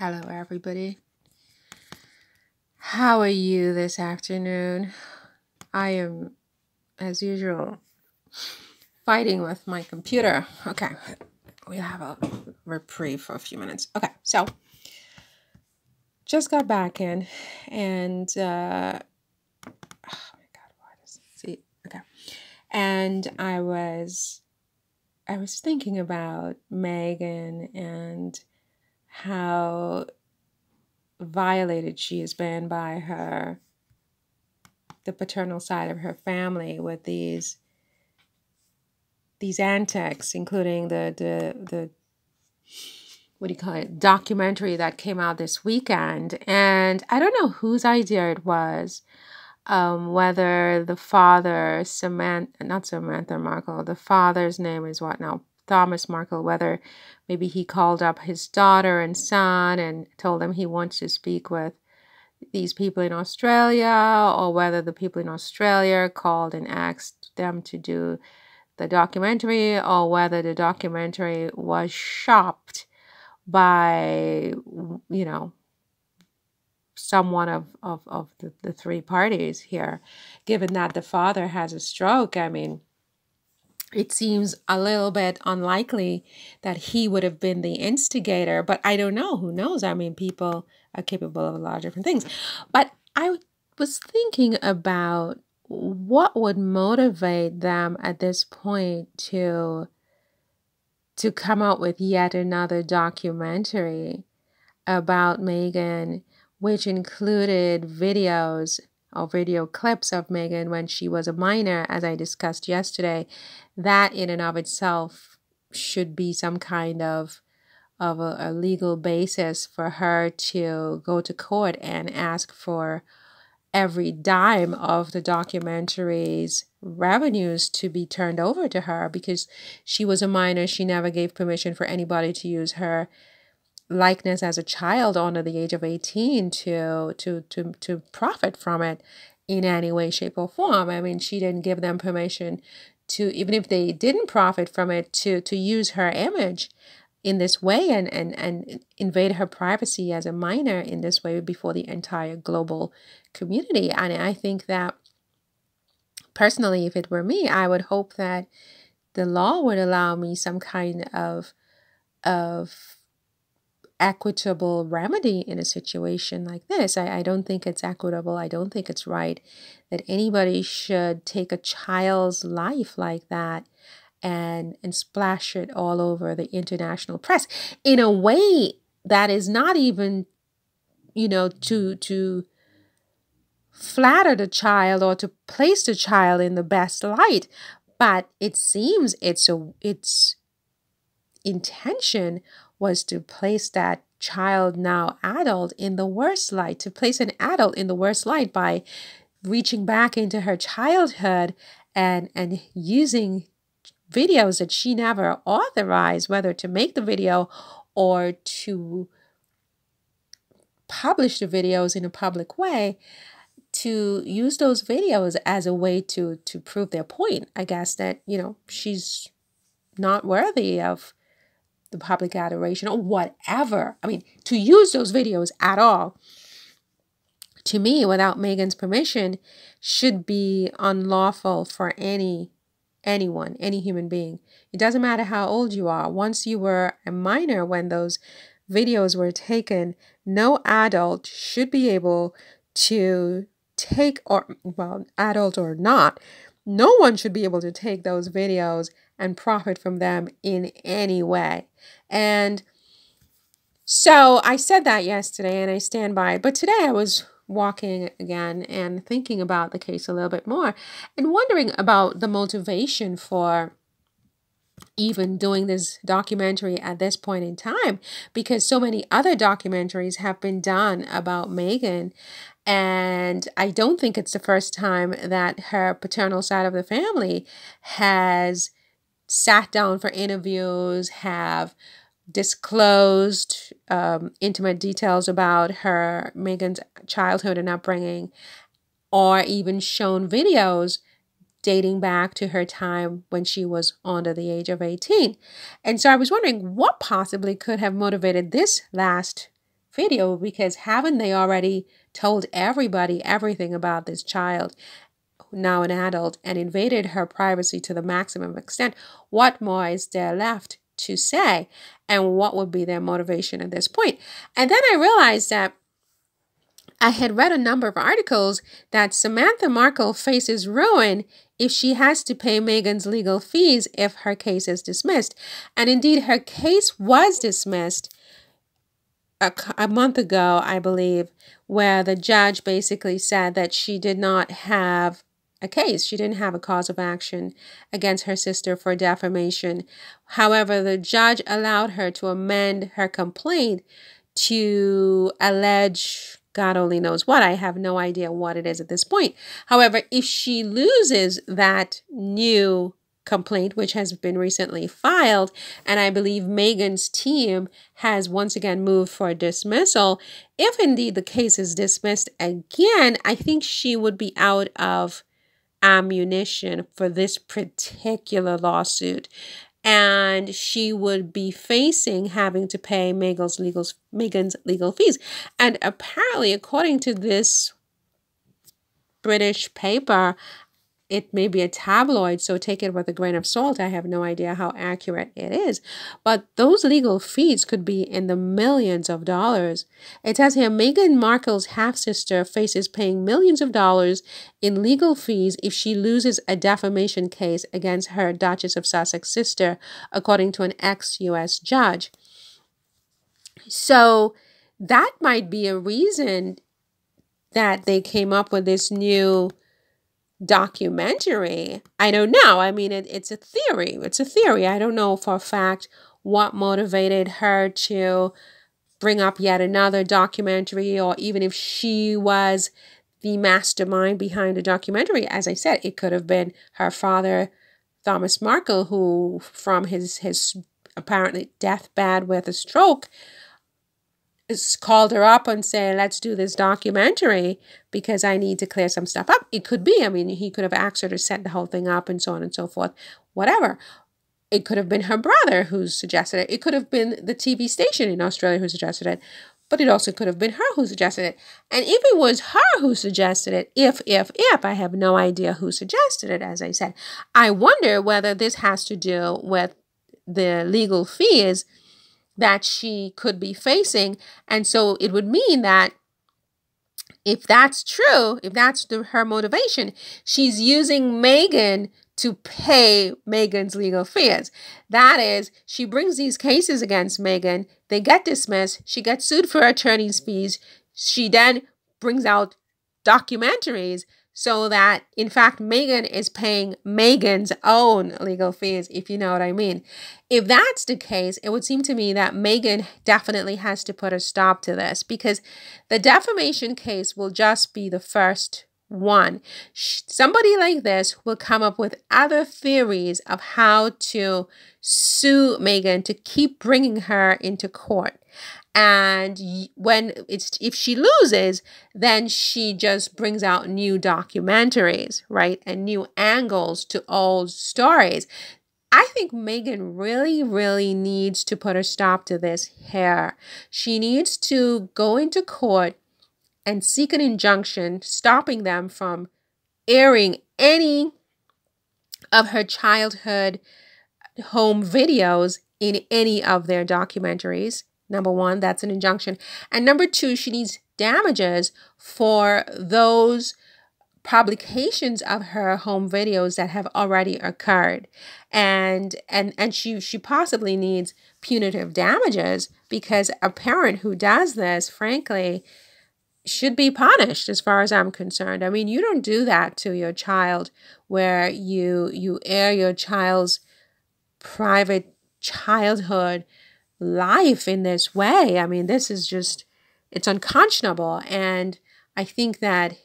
Hello, everybody. How are you this afternoon? I am, as usual, fighting with my computer. Okay, we have a reprieve for a few minutes. Okay, so just got back in, and uh, oh my god, why does it see? Okay, and I was, I was thinking about Meghan and how violated she has been by her the paternal side of her family with these these antics including the the the what do you call it documentary that came out this weekend. And i don't know whose idea it was um, whether the father samantha not samantha markle the father's name is what now Thomas Markle whether maybe he called up his daughter and son and told them he wants to speak with these people in Australia, or whether the people in Australia called and asked them to do the documentary, or whether the documentary was shopped by, you know, someone of, of, of the, the three parties here, given that the father has a stroke. I mean, it seems a little bit unlikely that he would have been the instigator, but I don't know. Who knows? I mean, people are capable of a lot of different things. But I was thinking about what would motivate them at this point to to come out with yet another documentary about Meghan, which included videos or video clips of Meghan when she was a minor, as I discussed yesterday, that in and of itself should be some kind of of a, a, legal basis for her to go to court and ask for every dime of the documentary's revenues to be turned over to her because she was a minor. She never gave permission for anybody to use her likeness as a child under the age of 18 to to to to profit from it in any way shape or form. I mean she didn't give them permission to even if they didn't profit from it to to use her image in this way and and and invade her privacy as a minor in this way before the entire global community. And i think that personally if it were me i would hope that the law would allow me some kind of of equitable remedy in a situation like this. I, I don't think it's equitable. I don't think it's right that anybody should take a child's life like that and and splash it all over the international press in a way that is not even you know to to flatter the child or to place the child in the best light but it seems it's a it's intention was to place that child, now adult, in the worst light, to place an adult in the worst light by reaching back into her childhood and, and using videos that she never authorized, whether to make the video or to publish the videos in a public way to use those videos as a way to to prove their point. I guess that you know she's not worthy of the public adoration or whatever. I mean, to use those videos at all, to me, without Meghan's permission, should be unlawful for any anyone, any human being. It doesn't matter how old you are. Once you were a minor when those videos were taken, no adult should be able to take or well, adult or not, no one should be able to take those videos and profit from them in any way. And so I said that yesterday and I stand by it. But today I was walking again and thinking about the case a little bit more and wondering about the motivation for even doing this documentary at this point in time because so many other documentaries have been done about Meghan and I don't think it's the first time that her paternal side of the family has sat down for interviews, have disclosed um, intimate details about her, Meghan's childhood and upbringing, or even shown videos dating back to her time when she was under the age of 18. And so I was wondering what possibly could have motivated this last video because haven't they already told everybody everything about this child, now an adult, and invaded her privacy to the maximum extent? What more is there left to say? And what would be their motivation at this point? And then I realized that I had read a number of articles that Samantha Markle faces ruin if she has to pay Meghan's legal fees if her case is dismissed. And indeed, her case was dismissed a, a month ago, I believe, where the judge basically said that she did not have a case. She didn't have a cause of action against her sister for defamation. However, the judge allowed her to amend her complaint to allege God only knows what. I have no idea what it is at this point. However, if she loses that new complaint, which has been recently filed, and I believe Meghan's team has once again moved for dismissal. If indeed the case is dismissed again, I think she would be out of ammunition for this particular lawsuit and she would be facing having to pay Meghan's legal, Meghan's legal fees. And apparently, according to this British paper, it may be a tabloid, so take it with a grain of salt. I have no idea how accurate it is. But those legal fees could be in the millions of dollars. It says here Meghan Markle's half sister faces paying millions of dollars in legal fees if she loses a defamation case against her Duchess of Sussex sister, according to an ex US judge. So that might be a reason that they came up with this new documentary. I don't know. I mean, it, it's a theory. It's a theory. I don't know for a fact what motivated her to bring up yet another documentary, or even if she was the mastermind behind the documentary. As I said, it could have been her father, Thomas Markle, who, from his his apparently deathbed with a stroke, called her up and said, let's do this documentary because I need to clear some stuff up. It could be, I mean, he could have asked her to set the whole thing up and so on and so forth, whatever. It could have been her brother who suggested it. It could have been the TV station in Australia who suggested it. But it also could have been her who suggested it. And if it was her who suggested it, if, if, if, I have no idea who suggested it, as I said, I wonder whether this has to do with the legal fees that she could be facing. And so it would mean that if that's true, if that's the, her motivation, she's using Meghan to pay Meghan's legal fees. That is, she brings these cases against Meghan, they get dismissed, she gets sued for attorney's fees, she then brings out documentaries so that in fact Meghan is paying Meghan's own legal fees, if you know what I mean. If that's the case, it would seem to me that Meghan definitely has to put a stop to this because the defamation case will just be the first one. Somebody like this will come up with other theories of how to sue Meghan to keep bringing her into court and when it's if she loses then she just brings out new documentaries right and new angles to old stories I think Meghan really, really needs to put a stop to this here. She needs to go into court and seek an injunction stopping them from airing any of her childhood home videos in any of their documentaries. Number one, that's an injunction. And number two, she needs damages for those publications of her home videos that have already occurred. And and and she she possibly needs punitive damages because a parent who does this, frankly, should be punished as far as I'm concerned. I mean, you don't do that to your child where you you air your child's private childhood life in this way. I mean, this is just, it's unconscionable. And I think that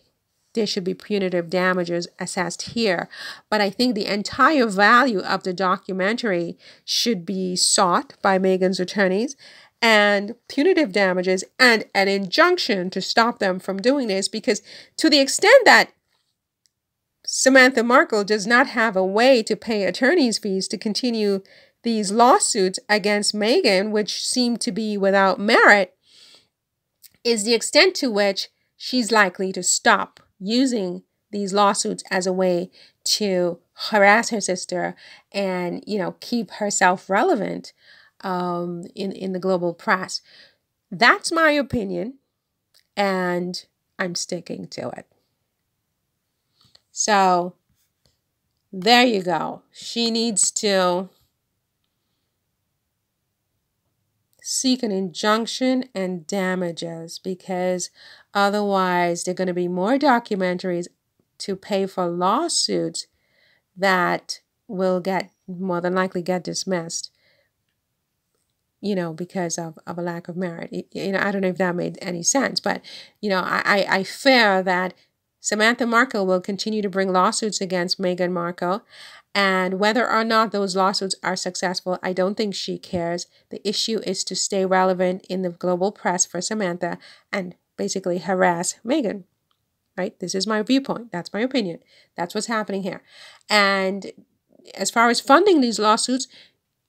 there should be punitive damages assessed here. But I think the entire value of the documentary should be sought by Meghan's attorneys and punitive damages and an injunction to stop them from doing this because to the extent that Samantha Markle does not have a way to pay attorney's fees to continue these lawsuits against Meghan, which seem to be without merit, is the extent to which she's likely to stop using these lawsuits as a way to harass her sister and you know keep herself relevant um, in in the global press. That's my opinion, and I'm sticking to it. So there you go. She needs to seek an injunction and damages because otherwise, there are going to be more documentaries to pay for lawsuits that will get more than likely get dismissed you know because of, of a lack of merit you know i don't know if that made any sense but you know i i fear that samantha markle will continue to bring lawsuits against meghan markle and whether or not those lawsuits are successful, I don't think she cares. The issue is to stay relevant in the global press for Samantha and basically harass Meghan. Right? This is my viewpoint. That's my opinion. That's what's happening here. And as far as funding these lawsuits,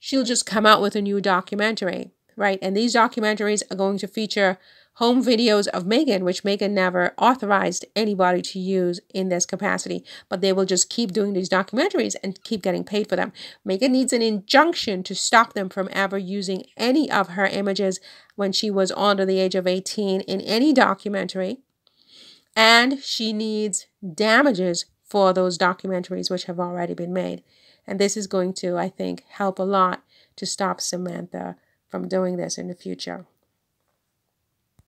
she'll just come out with a new documentary. Right? And these documentaries are going to feature home videos of Meghan, which Meghan never authorized anybody to use in this capacity, but they will just keep doing these documentaries and keep getting paid for them. Meghan needs an injunction to stop them from ever using any of her images when she was under the age of 18 in any documentary. And she needs damages for those documentaries which have already been made. And this is going to, I think, help a lot to stop Samantha from doing this in the future.